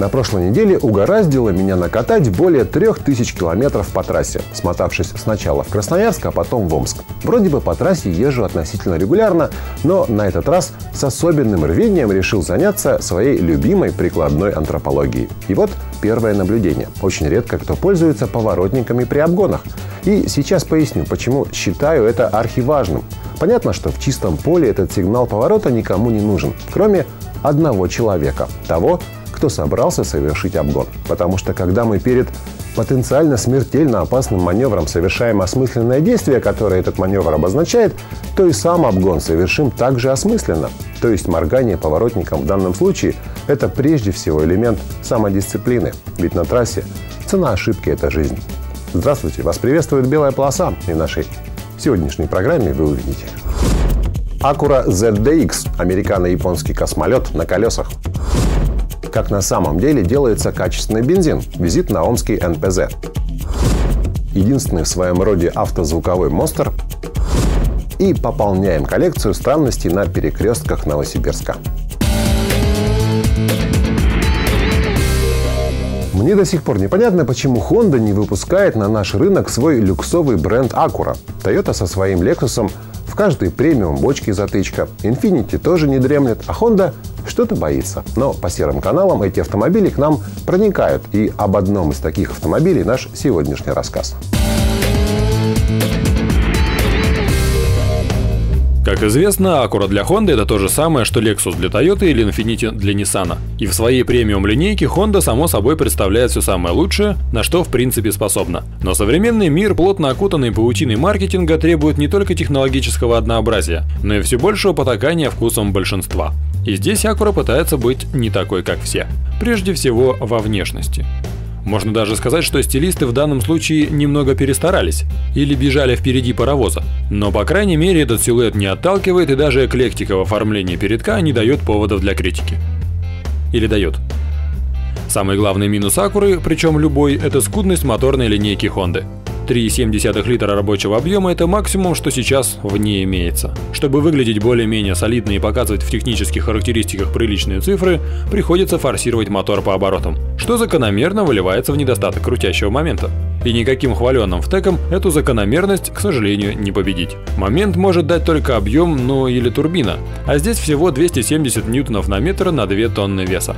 На прошлой неделе угораздило меня накатать более трех тысяч километров по трассе, смотавшись сначала в Красноярск, а потом в Омск. Вроде бы по трассе езжу относительно регулярно, но на этот раз с особенным рвением решил заняться своей любимой прикладной антропологией. И вот первое наблюдение. Очень редко кто пользуется поворотниками при обгонах. И сейчас поясню, почему считаю это архиважным. Понятно, что в чистом поле этот сигнал поворота никому не нужен, кроме одного человека, того, кто собрался совершить обгон. Потому что когда мы перед потенциально смертельно опасным маневром совершаем осмысленное действие, которое этот маневр обозначает, то и сам обгон совершим также осмысленно. То есть моргание поворотником в данном случае – это прежде всего элемент самодисциплины. Ведь на трассе цена ошибки – это жизнь. Здравствуйте! Вас приветствует белая полоса. И нашей сегодняшней программе вы увидите Acura ZDX – американо-японский космолет на колесах как на самом деле делается качественный бензин. Визит на Омский НПЗ. Единственный в своем роде автозвуковой монстр. И пополняем коллекцию странностей на перекрестках Новосибирска. Мне до сих пор непонятно, почему Honda не выпускает на наш рынок свой люксовый бренд Acura. Toyota со своим Lexus в каждой премиум бочке затычка. Infiniti тоже не дремлет, а Honda что-то боится. Но по серым каналам эти автомобили к нам проникают. И об одном из таких автомобилей наш сегодняшний рассказ. Как известно, Acura для Honda это то же самое, что Lexus для Toyota или Infiniti для Nissan. И в своей премиум линейке Honda само собой представляет все самое лучшее, на что в принципе способна. Но современный мир, плотно окутанный паутиной маркетинга, требует не только технологического однообразия, но и все большего потакания вкусом большинства. И здесь Acura пытается быть не такой, как все. Прежде всего во внешности. Можно даже сказать, что стилисты в данном случае немного перестарались или бежали впереди паровоза. Но по крайней мере этот силуэт не отталкивает и даже эклектика в оформлении передка не дает поводов для критики. Или дает. Самый главный минус Акуры, причем любой, это скудность моторной линейки Honda. 3,7 литра рабочего объема – это максимум, что сейчас в ней имеется. Чтобы выглядеть более-менее солидно и показывать в технических характеристиках приличные цифры, приходится форсировать мотор по оборотам, что закономерно выливается в недостаток крутящего момента. И никаким хваленным втеком эту закономерность, к сожалению, не победить. Момент может дать только объем, ну или турбина, а здесь всего 270 ньютонов на метр на 2 тонны веса.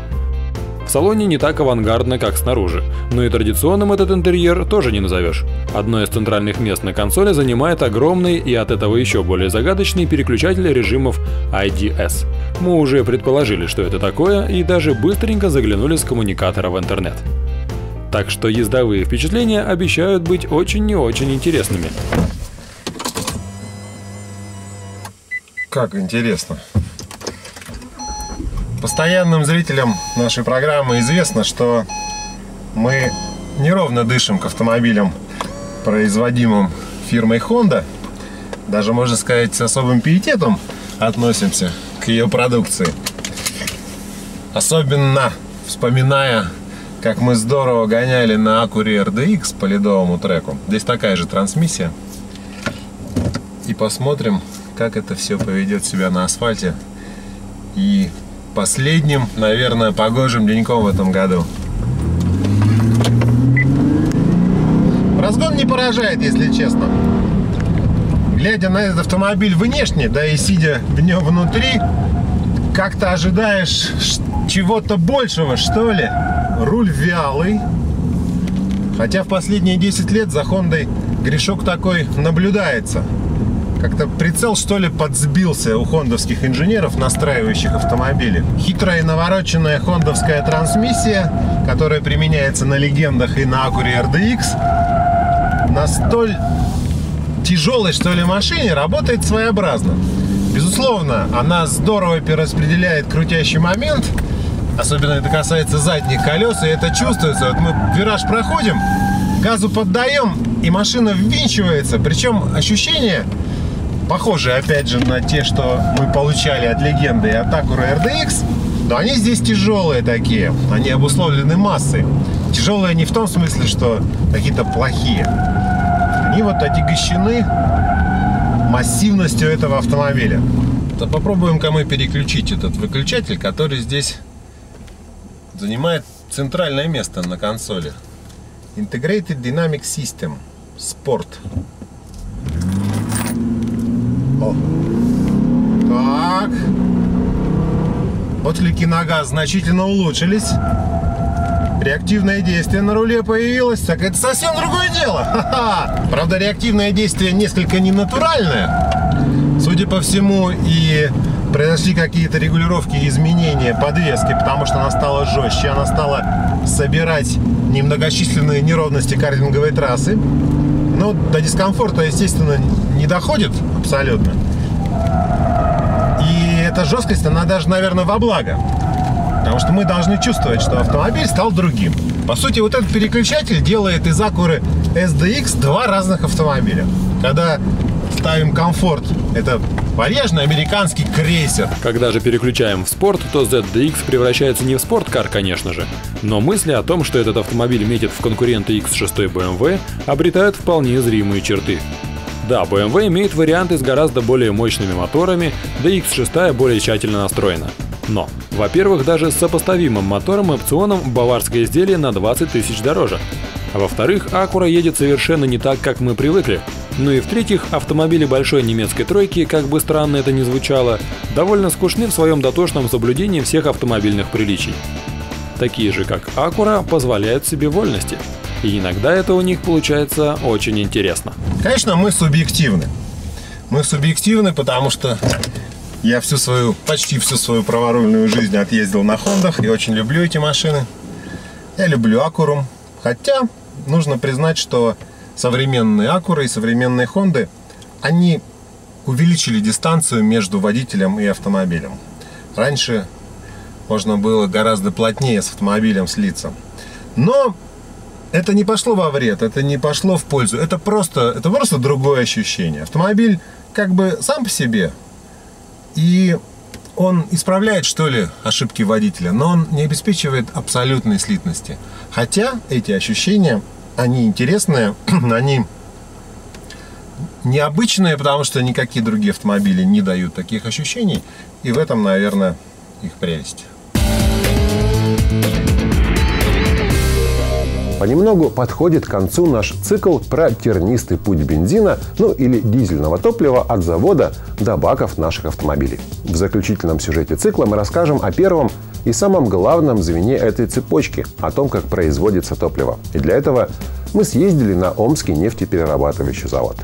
Салоне не так авангардно, как снаружи, но и традиционным этот интерьер тоже не назовешь. Одно из центральных мест на консоли занимает огромный и от этого еще более загадочный переключатель режимов IDS. Мы уже предположили, что это такое, и даже быстренько заглянули с коммуникатора в интернет. Так что ездовые впечатления обещают быть очень и очень интересными. Как интересно. Постоянным зрителям нашей программы известно, что мы неровно дышим к автомобилям, производимым фирмой Honda. Даже, можно сказать, с особым пиететом относимся к ее продукции. Особенно вспоминая, как мы здорово гоняли на Acura RDX по ледовому треку. Здесь такая же трансмиссия. И посмотрим, как это все поведет себя на асфальте и последним, наверное, погожим деньком в этом году. Разгон не поражает, если честно. Глядя на этот автомобиль внешне, да и сидя в нем внутри, как-то ожидаешь чего-то большего, что ли. Руль вялый. Хотя в последние 10 лет за Хондой грешок такой наблюдается. Как-то прицел, что ли, подсбился у хондовских инженеров, настраивающих автомобили. Хитрая и навороченная хондовская трансмиссия, которая применяется на легендах и на Acura RDX, на столь тяжелой, что ли, машине работает своеобразно. Безусловно, она здорово перераспределяет крутящий момент, особенно это касается задних колес, и это чувствуется. Вот мы вираж проходим, газу поддаем, и машина ввинчивается, причем ощущение похожие, опять же, на те, что мы получали от легенды и от Acura RDX, но они здесь тяжелые такие, они обусловлены массой. Тяжелые не в том смысле, что какие-то плохие. Они вот отягощены массивностью этого автомобиля. То попробуем-ка мы переключить этот выключатель, который здесь занимает центральное место на консоли. Integrated Dynamic System. Sport. О. Так. Отклики на газ значительно улучшились. Реактивное действие на руле появилось, так это совсем другое дело. Ха-ха. Правда, реактивное действие несколько ненатуральное. Судя по всему, и произошли какие-то регулировки и изменения подвески, потому что она стала жестче, она стала собирать немногочисленные неровности картинговой трассы. Но до дискомфорта, естественно, не доходит абсолютно. И эта жесткость, она даже, наверное, во благо. Потому что мы должны чувствовать, что автомобиль стал другим. По сути, вот этот переключатель делает из Acura SDX два разных автомобиля. Когда ставим комфорт, это вальяжный американский крейсер. Когда же переключаем в спорт, то ZDX превращается не в спорткар, конечно же, но мысли о том, что этот автомобиль метит в конкуренты X6 BMW, обретают вполне зримые черты. Да, BMW имеет варианты с гораздо более мощными моторами, да и X6 более тщательно настроена. Но, во-первых, даже с сопоставимым мотором и опционом баварское изделие на 20 тысяч дороже. А во-вторых, Acura едет совершенно не так, как мы привыкли. Ну и в-третьих, автомобили большой немецкой тройки, как бы странно это ни звучало, довольно скучны в своем дотошном соблюдении всех автомобильных приличий. Такие же, как Acura, позволяют себе вольности. И иногда это у них получается очень интересно. Конечно, мы субъективны. Мы субъективны, потому что я всю свою, почти всю свою праворульную жизнь отъездил на Хондах и очень люблю эти машины. Я люблю Акурум. Хотя нужно признать, что современные Акуры и современные Хонды, они увеличили дистанцию между водителем и автомобилем. Раньше можно было гораздо плотнее с автомобилем слиться. Но это не пошло во вред, это не пошло в пользу. Это просто, это просто другое ощущение. Автомобиль как бы сам по себе и он исправляет, что ли, ошибки водителя, но он не обеспечивает абсолютной слитности. Хотя эти ощущения, они интересные, они необычные, потому что никакие другие автомобили не дают таких ощущений. И в этом, наверное, их прелесть. Понемногу подходит к концу наш цикл про тернистый путь бензина, ну или дизельного топлива от завода до баков наших автомобилей. В заключительном сюжете цикла мы расскажем о первом и самом главном звене этой цепочки, о том, как производится топливо. И для этого мы съездили на Омский нефтеперерабатывающий завод.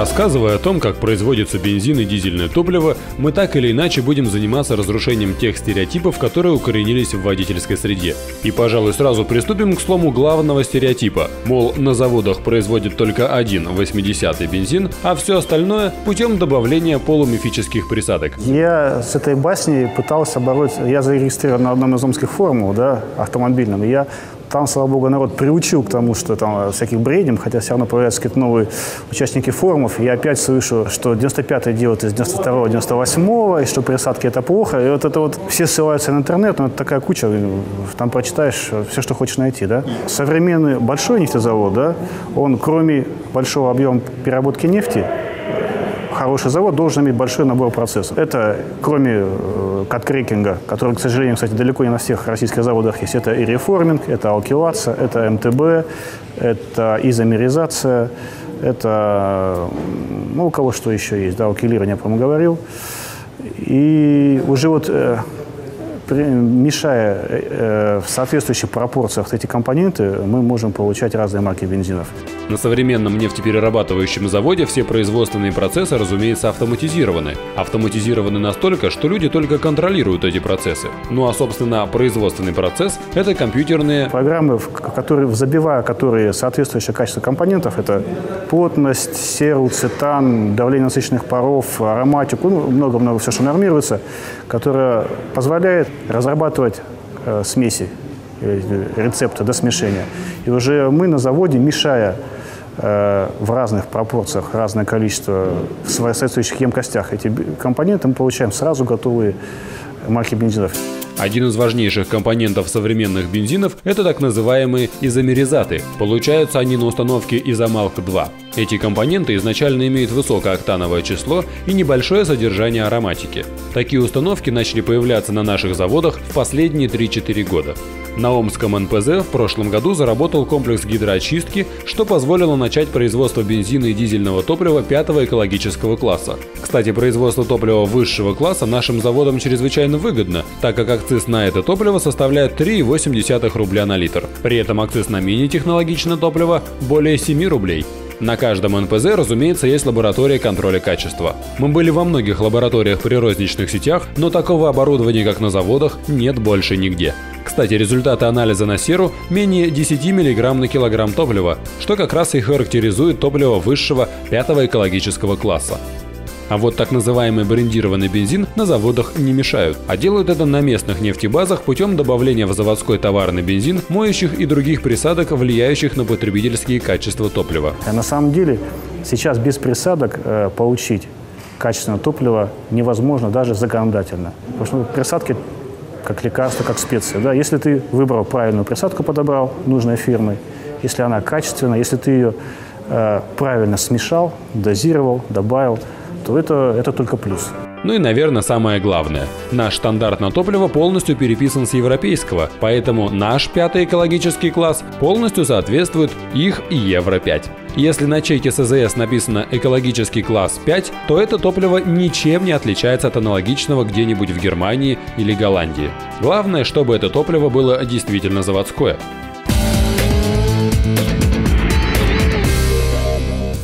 Рассказывая о том, как производится бензин и дизельное топливо, мы так или иначе будем заниматься разрушением тех стереотипов, которые укоренились в водительской среде. И, пожалуй, сразу приступим к слому главного стереотипа. Мол, на заводах производят только один 80-й бензин, а все остальное путем добавления полумифических присадок. Я с этой басней пытался бороться. Я зарегистрирован на одном из омских форумов, да, автомобильном. Я там, слава богу, народ приучил к тому, что там всяких бредим, хотя все равно появляются какие-то новые участники форумов. Я опять слышу, что 95-й делают из 92-го, 98-го, и что присадки это плохо. И вот это вот все ссылаются на интернет, но это такая куча, там прочитаешь все, что хочешь найти, да. Современный большой нефтезавод, да, он кроме большого объема переработки нефти, хороший завод должен иметь большой набор процессов. Это, кроме э, каткрекинга, который, к сожалению, кстати, далеко не на всех российских заводах есть, это и реформинг, это алкилация, это МТБ, это изомеризация, это, ну, у кого что еще есть, да, алкилирование, я, по-моему, говорил. И уже вот э, мешая э, в соответствующих пропорциях эти компоненты, мы можем получать разные марки бензинов. На современном нефтеперерабатывающем заводе все производственные процессы, разумеется, автоматизированы. Автоматизированы настолько, что люди только контролируют эти процессы. Ну а, собственно, производственный процесс – это компьютерные… Программы, которые, забивая которые соответствующее качество компонентов, это плотность, серу, цитан, давление насыщенных паров, ароматику, ну, много-много все, что нормируется, которое позволяет разрабатывать э, смеси, э, рецепты до смешения. И уже мы на заводе, мешая э, в разных пропорциях, разное количество в соответствующих емкостях эти компоненты, мы получаем сразу готовые марки бензинов. Один из важнейших компонентов современных бензинов – это так называемые изомеризаты. Получаются они на установке Изомалк-2. Эти компоненты изначально имеют высокооктановое число и небольшое содержание ароматики. Такие установки начали появляться на наших заводах в последние 3-4 года. На Омском НПЗ в прошлом году заработал комплекс гидроочистки, что позволило начать производство бензина и дизельного топлива пятого экологического класса. Кстати, производство топлива высшего класса нашим заводам чрезвычайно выгодно, так как акциз на это топливо составляет 3,8 рубля на литр. При этом акциз на мини-технологичное топливо более 7 рублей. На каждом НПЗ, разумеется, есть лаборатория контроля качества. Мы были во многих лабораториях при розничных сетях, но такого оборудования, как на заводах, нет больше нигде. Кстати, результаты анализа на серу менее 10 мг на килограмм топлива, что как раз и характеризует топливо высшего пятого экологического класса. А вот так называемый брендированный бензин на заводах не мешают, а делают это на местных нефтебазах путем добавления в заводской товарный бензин, моющих и других присадок, влияющих на потребительские качества топлива. А на самом деле сейчас без присадок э, получить качественное топливо невозможно даже законодательно. Потому что присадки как лекарство, как специя. Да? Если ты выбрал правильную присадку, подобрал нужной фирмы, если она качественная, если ты ее э, правильно смешал, дозировал, добавил, то это, это только плюс. Ну и, наверное, самое главное. Наш стандарт на топливо полностью переписан с европейского, поэтому наш пятый экологический класс полностью соответствует их Евро-5. Если на чеке СЗС написано «экологический класс 5», то это топливо ничем не отличается от аналогичного где-нибудь в Германии или Голландии. Главное, чтобы это топливо было действительно заводское.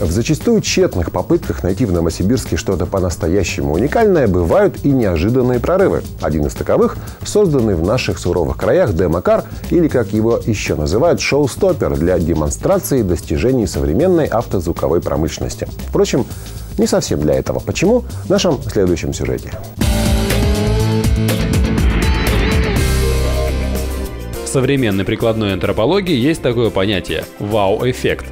В зачастую тщетных попытках найти в Новосибирске что-то по-настоящему уникальное бывают и неожиданные прорывы. Один из таковых – созданный в наших суровых краях демокар, или, как его еще называют, шоу-стоппер для демонстрации достижений современной автозвуковой промышленности. Впрочем, не совсем для этого. Почему? В нашем следующем сюжете. В современной прикладной антропологии есть такое понятие – вау-эффект.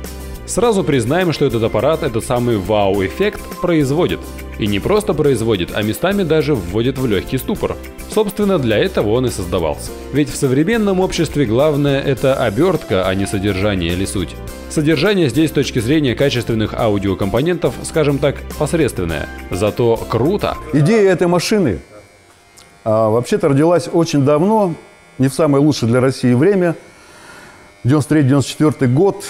Сразу признаем, что этот аппарат этот самый вау-эффект производит. И не просто производит, а местами даже вводит в легкий ступор. Собственно, для этого он и создавался. Ведь в современном обществе главное это обертка, а не содержание или суть. Содержание здесь с точки зрения качественных аудиокомпонентов, скажем так, посредственное. Зато круто. Идея этой машины а, вообще-то родилась очень давно, не в самое лучшее для России время. 93-94 год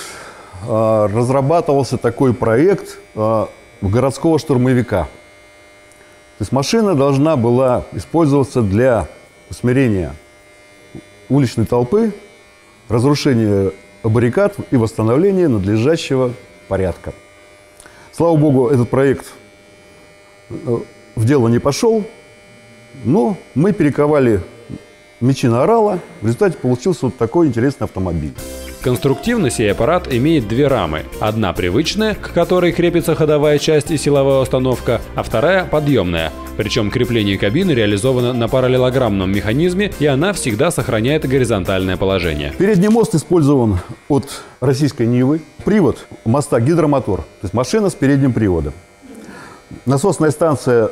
разрабатывался такой проект а, городского штурмовика. То есть машина должна была использоваться для усмирения уличной толпы, разрушения баррикад и восстановления надлежащего порядка. Слава богу, этот проект э, в дело не пошел, но мы перековали мечи на орала, в результате получился вот такой интересный автомобиль. Конструктивно сей аппарат имеет две рамы. Одна привычная, к которой крепится ходовая часть и силовая установка, а вторая подъемная. Причем крепление кабины реализовано на параллелограммном механизме, и она всегда сохраняет горизонтальное положение. Передний мост использован от российской Нивы. Привод моста гидромотор, то есть машина с передним приводом. Насосная станция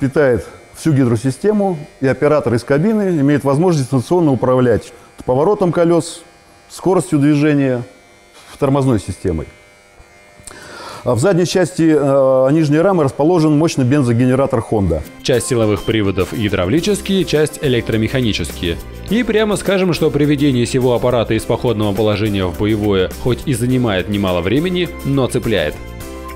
питает всю гидросистему, и оператор из кабины имеет возможность дистанционно управлять поворотом колес, скоростью движения, тормозной системой. А в задней части э, нижней рамы расположен мощный бензогенератор Honda. Часть силовых приводов гидравлические, часть электромеханические. И прямо скажем, что приведение всего аппарата из походного положения в боевое хоть и занимает немало времени, но цепляет.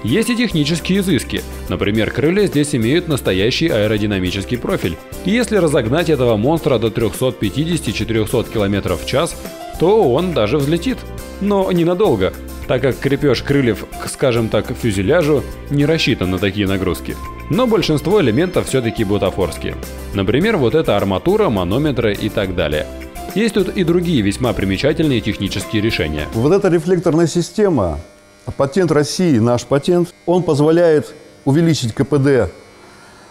Есть и технические изыски. Например, крылья здесь имеют настоящий аэродинамический профиль. И если разогнать этого монстра до 350-400 км в час, то он даже взлетит. Но ненадолго, так как крепеж крыльев к, скажем так, фюзеляжу не рассчитан на такие нагрузки. Но большинство элементов все-таки бутафорские. Например, вот эта арматура, манометры и так далее. Есть тут и другие весьма примечательные технические решения. Вот эта рефлекторная система, патент России, наш патент, он позволяет увеличить КПД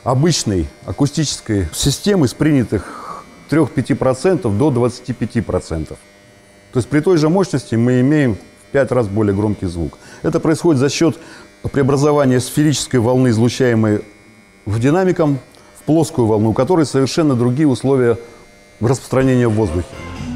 обычной акустической системы с принятых 3-5% до 25%. То есть при той же мощности мы имеем в 5 раз более громкий звук. Это происходит за счет преобразования сферической волны, излучаемой в динамиком, в плоскую волну, у которой совершенно другие условия распространения в воздухе.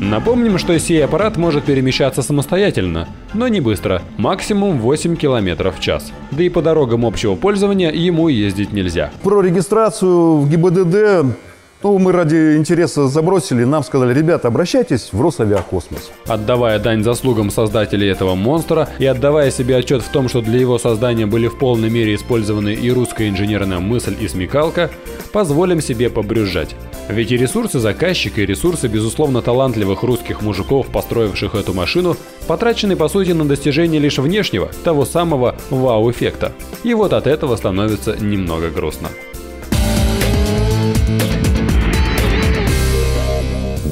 Напомним, что сей аппарат может перемещаться самостоятельно, но не быстро, максимум 8 км в час. Да и по дорогам общего пользования ему ездить нельзя. Про регистрацию в ГИБДД ну, мы ради интереса забросили, нам сказали, ребята, обращайтесь в Росавиакосмос. Отдавая дань заслугам создателей этого монстра и отдавая себе отчет в том, что для его создания были в полной мере использованы и русская инженерная мысль и смекалка, позволим себе побрюзжать. Ведь и ресурсы заказчика, и ресурсы, безусловно, талантливых русских мужиков, построивших эту машину, потрачены по сути на достижение лишь внешнего, того самого вау-эффекта. И вот от этого становится немного грустно.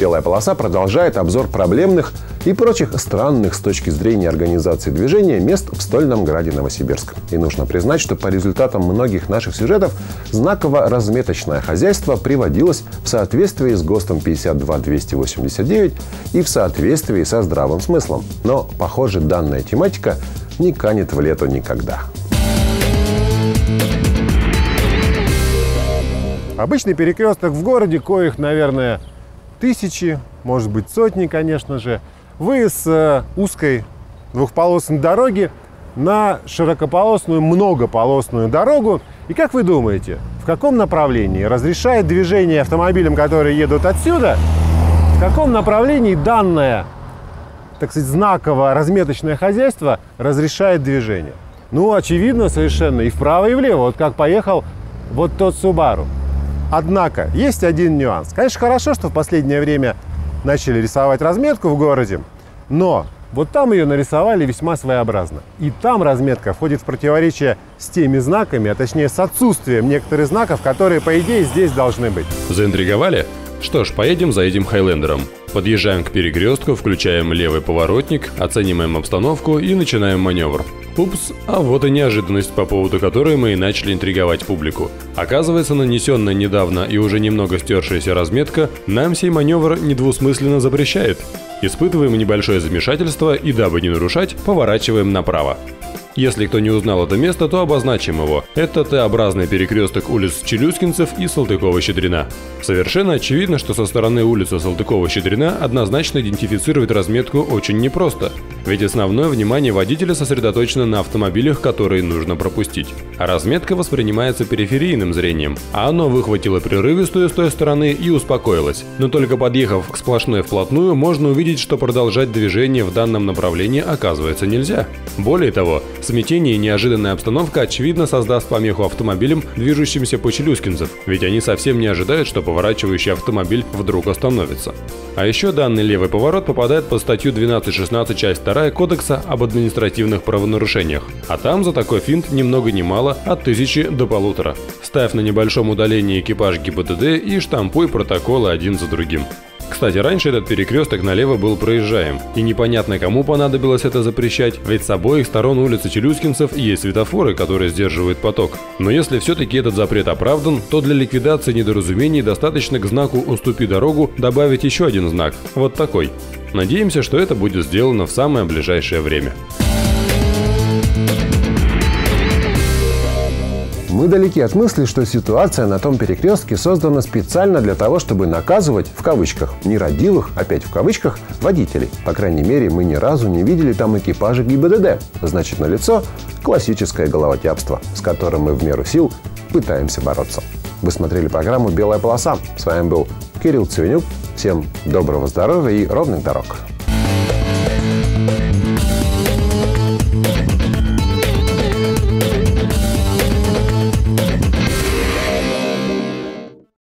«Белая полоса» продолжает обзор проблемных и прочих странных с точки зрения организации движения мест в стольном граде Новосибирск. И нужно признать, что по результатам многих наших сюжетов знаково-разметочное хозяйство приводилось в соответствии с ГОСТом 52289 и в соответствии со здравым смыслом. Но, похоже, данная тематика не канет в лету никогда. Обычный перекресток в городе, коих, наверное, тысячи, может быть сотни, конечно же. Вы с э, узкой двухполосной дороги на широкополосную, многополосную дорогу. И как вы думаете, в каком направлении разрешает движение автомобилям, которые едут отсюда? В каком направлении данное, так сказать, знаковое разметочное хозяйство разрешает движение? Ну, очевидно совершенно, и вправо, и влево. Вот как поехал вот тот Subaru. Однако, есть один нюанс. Конечно, хорошо, что в последнее время начали рисовать разметку в городе, но вот там ее нарисовали весьма своеобразно. И там разметка входит в противоречие с теми знаками, а точнее с отсутствием некоторых знаков, которые, по идее, здесь должны быть. Заинтриговали? Что ж, поедем за этим Хайлендером. Подъезжаем к перекрестку, включаем левый поворотник, оцениваем обстановку и начинаем маневр. Упс, а вот и неожиданность, по поводу которой мы и начали интриговать публику. Оказывается, нанесенная недавно и уже немного стершаяся разметка нам сей маневр недвусмысленно запрещает. Испытываем небольшое замешательство и, дабы не нарушать, поворачиваем направо. Если кто не узнал это место, то обозначим его. Это Т-образный перекресток улиц Челюскинцев и Салтыкова-Щедрина. Совершенно очевидно, что со стороны улицы Салтыкова-Щедрина однозначно идентифицировать разметку очень непросто. Ведь основное внимание водителя сосредоточено на автомобилях, которые нужно пропустить. А разметка воспринимается периферийным зрением, а оно выхватило прерывистую с той стороны и успокоилось. Но только подъехав к сплошной вплотную, можно увидеть, что продолжать движение в данном направлении оказывается нельзя. Более того, Смятение и неожиданная обстановка очевидно создаст помеху автомобилям, движущимся по Челюскинцев, ведь они совсем не ожидают, что поворачивающий автомобиль вдруг остановится. А еще данный левый поворот попадает под статью 12.16 часть 2 Кодекса об административных правонарушениях, а там за такой финт ни много ни мало от тысячи до полутора. Ставь на небольшом удалении экипаж ГИБДД и штампуй протоколы один за другим. Кстати, раньше этот перекресток налево был проезжаем, и непонятно кому понадобилось это запрещать, ведь с обоих сторон улицы Челюскинцев есть светофоры, которые сдерживают поток. Но если все-таки этот запрет оправдан, то для ликвидации недоразумений достаточно к знаку «Уступи дорогу» добавить еще один знак, вот такой. Надеемся, что это будет сделано в самое ближайшее время. Мы далеки от мысли, что ситуация на том перекрестке создана специально для того, чтобы наказывать, в кавычках, нерадивых, опять в кавычках, водителей. По крайней мере, мы ни разу не видели там экипажа ГИБДД. Значит, на лицо классическое головотяпство, с которым мы в меру сил пытаемся бороться. Вы смотрели программу «Белая полоса». С вами был Кирилл Цивенюк. Всем доброго здоровья и ровных дорог.